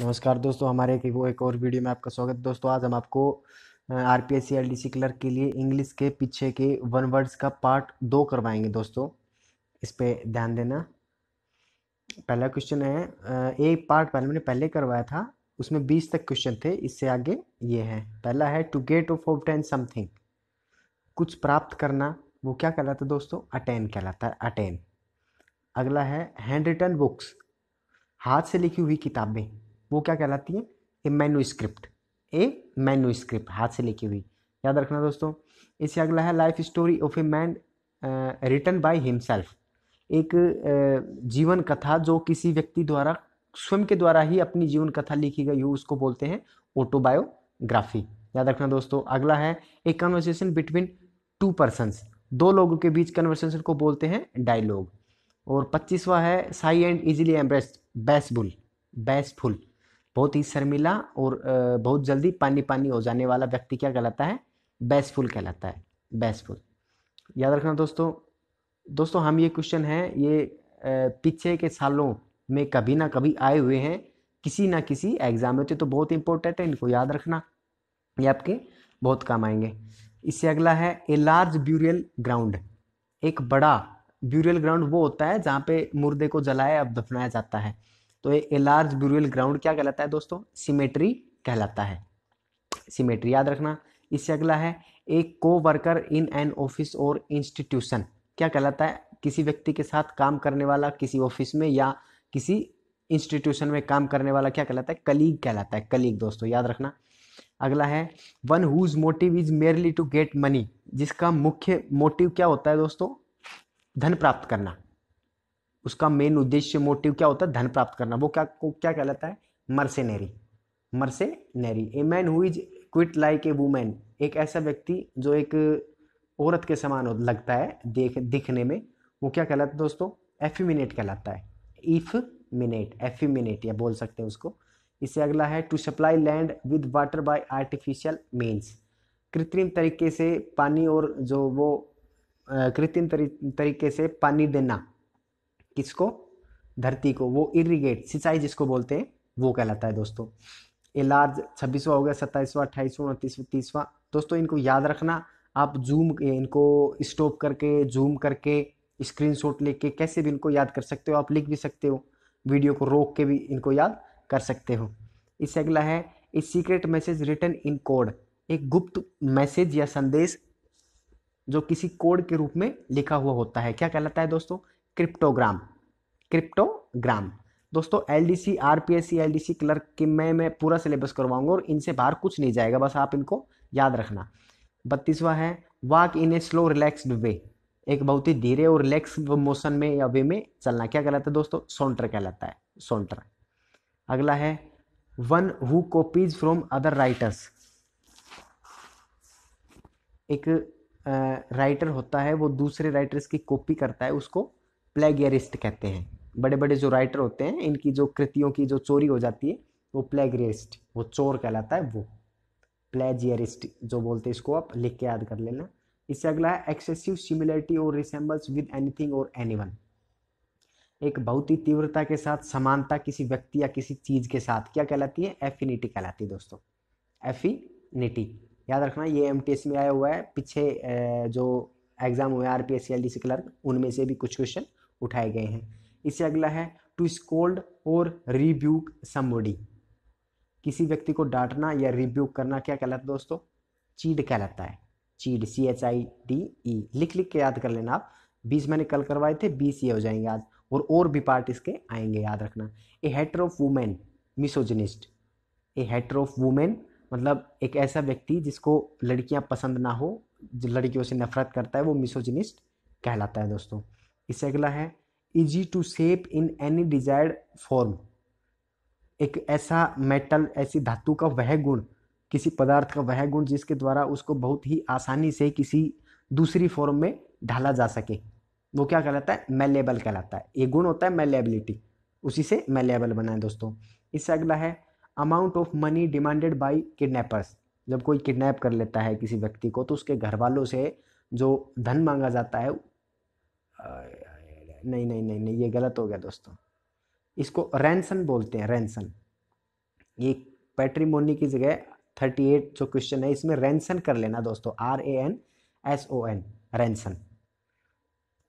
नमस्कार दोस्तों, हमारे एक वो, एक और वीडियो में आपका स्वागत दोस्तों, आज हम आपको R P S C L D C clerk के लिए इंग्लिश के पीछे के वन वर्ड्स का पार्ट दो करवाएँगे दोस्तों। इस पर ध्यान देना। पहला क्वेश्चन है एक पार्ट पहले मैंने पहले करवाया था, उसमें बीस तक क्वेश्चन थे, इससे आगे ये है। पहला है to get off off obtain something कुछ प्राप्त करना, वो क्या कहलाता है दोस्तों? अटेन कहलाता है अटेन अगला है हैंड रिटन बुक्स हाथ से लिखी हुई किताबें। वो क्या कहलाती है? A manuscript a manuscript हाथ से लिखी हुई। याद रखना दोस्तों, इससे अगला है life story of a man written by himself एक जीवन कथा जो किसी व्यक्ति द्वारा, स्वयं के द्वारा ही अपनी जीवन कथा लिखी गई हो, उसको बोलते हैं ऑटोबायोग्राफी याद रखना दोस्तों, अगला है a conversation between two persons दो लोगों के बीच कन्वर्सेशन को बोलते हैं डायलॉग और पच्चीसवा है shy and easily embarrassed bashful bashful बहुत ही शर्मिला और बहुत जल्दी पानी पानी हो जाने वाला व्यक्ति क्या कहलाता है? बैसफुल कहलाता है बैसफुल याद रखना दोस्तों दोस्तों हम ये क्वेश्चन है, ये पीछे के सालों में कभी ना कभी आए हुए हैं, किसी ना किसी एग्ज़ाम में तो बहुत इंपॉर्टेंट है, इनको याद रखना, ये आपके बहुत काम आएँगे। इससे अगला है ए लार्ज ब्यूरियल ग्राउंड एक बड़ा ब्यूरियल ग्राउंड वो होता है जहाँ पे मुर्दे को जलाया, अब दफनाया जाता है। तो ए लार्ज ब्यूरियल ग्राउंड क्या कहलाता है दोस्तों? सिमेट्री कहलाता है। सिमेट्री याद रखना। इससे अगला है, एक को वर्कर इन एन ऑफ़िस और इंस्टीट्यूशन क्या कहलाता है? किसी व्यक्ति के साथ काम करने वाला किसी ऑफ़िस में या किसी इंस्टीट्यूशन में काम करने वाला क्या कहलाता है? कलीग कहलाता है। कलीग दोस्तों, याद रखना। अगला है one whose motive is merely to get money जिसका मुख्य मोटिव क्या होता है दोस्तों? धन प्राप्त करना। उसका मेन उद्देश्य मोटिव क्या होता है? धन प्राप्त करना। वो क्या क्या कहलाता है? Mercenary mercenary a man who is quite like a women एक ऐसा व्यक्ति जो एक औरत के समान लगता है, देख, दिखने में। वो क्या कहलाता है दोस्तों? एफिमिनेट कहलाता है। इफ़ मिनेट एफिमिनेट या बोल सकते हैं उसको। इससे अगला है to supply land with water by artificial means कृत्रिम तरीके से पानी और जो वो कृत्रिम तरीके से पानी देना। किसको? धरती को। वो इरीगेट सिंचाई जिसको बोलते हैं, वो कहलाता है दोस्तों। ए लार्ज छब्बीसवा हो गया, सत्ताईसवा, अट्ठाईसवा, उनतीसवा, तीसवा। दोस्तों, इनको याद रखना, आप जूम इनको स्टॉप करके जूम करके स्क्रीनशॉट लेके कैसे भी इनको याद कर सकते हो, आप लिख भी सकते हो। वीडियो को रोक के भी इनको याद कर सकते हो। इससे अगला है a secret message written in code एक गुप्त मैसेज या संदेश जो किसी कोड के रूप में लिखा हुआ होता है। क्या कहलाता है दोस्तों? Cryptogram cryptogram. दोस्तों L D C R P S C L D C clerk के मैं मैं पूरा सिलेबस करवाऊँगा और इनसे बाहर कुछ नहीं जाएगा, बस आप इनको याद रखना। बत्तीसवा है, walk in a slow relaxed way. एक बहुत ही धीरे और रिलैक्स मोशन में या वे में चलना। क्या कहलाता है दोस्तों? सोल्टर कहलाता है सोल्टर अगला है, one who copies from other writers. एक राइटर होता है, वो दूसरे राइटर्स की कॉपी करता है, उसको प्लेगियरिस्ट कहते हैं। बड़े बड़े जो राइटर होते हैं, इनकी जो कृतियों की जो चोरी हो जाती है, वो प्लेगियरिस्ट, वो चोर कहलाता है वो। प्लेजियरिस्ट जो बोलते हैं, इसको आप लिख के याद कर लेना। इससे अगला है एक्सेसिव सिमिलरिटी और रिसेंबल्स विद एनीथिंग और एनीवन एक बहुत ही तीव्रता के साथ, समानता किसी व्यक्ति या किसी चीज़ के साथ क्या कहलाती है? एफिनिटी कहलाती है दोस्तों। एफिनिटी याद रखना, ये एमटीएस में आया हुआ है। पीछे जो एग्ज़ाम हुए R P S C L D C clerk उनमें से भी कुछ क्वेश्चन उठाए गए हैं। इससे अगला है टू स्कोल्ड और रिब्यूक समबॉडी किसी व्यक्ति को डांटना या रिब्यूक करना क्या कहलाता है दोस्तों? चीड कहलाता है। चीड C H I D E लिख लिख के याद कर लेना आप। बीस मैंने कल करवाए थे, बीस ये हो जाएँगे आज। और और भी पार्ट इसके आएँगे, याद रखना। A hater of women, misogynist. A hater of women मतलब एक ऐसा व्यक्ति जिसको लड़कियाँ पसंद ना हो, जो लड़कियों से नफरत करता है, वो मिसोजनिस्ट कहलाता है दोस्तों। इससे अगला है easy to shape in any desired form एक ऐसा मेटल ऐसी धातु का वह गुण, किसी पदार्थ का वह गुण जिसके द्वारा उसको बहुत ही आसानी से किसी दूसरी फॉर्म में ढाला जा सके। वो क्या कहलाता है? मेलेबल कहलाता है। ये गुण होता है मेलेबिलिटी उसी से मेलेबल बना है दोस्तों। इससे अगला है amount of money demanded by kidnappers जब कोई किडनैप कर लेता है किसी व्यक्ति को तो उसके घर वालों से जो धन मांगा जाता है नहीं नहीं नहीं नहीं, ये गलत हो गया दोस्तों। इसको रैनसन बोलते हैं रैनसन ये पैट्रीमोनी की जगह थर्टी एट जो क्वेश्चन है, इसमें रैनसन कर लेना दोस्तों। R A N S O N ransom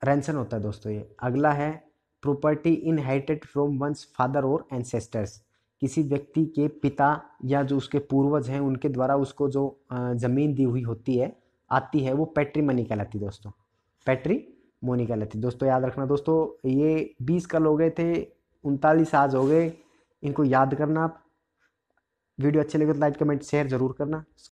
ransom होता है दोस्तों ये। अगला है property inherited from one's father और एंसेस्टर्स किसी व्यक्ति के पिता या जो उसके पूर्वज हैं, उनके द्वारा उसको जो ज़मीन दी हुई होती है, आती है, वो पैट्रीमनी कहलाती है दोस्तों। पैट्री मोनी लेती दोस्तों, याद रखना दोस्तों, ये बीस कल हो गए थे, उनतालीस आज हो गए। इनको याद करना आप। वीडियो अच्छे लगे तो लाइक, कमेंट, शेयर ज़रूर करना।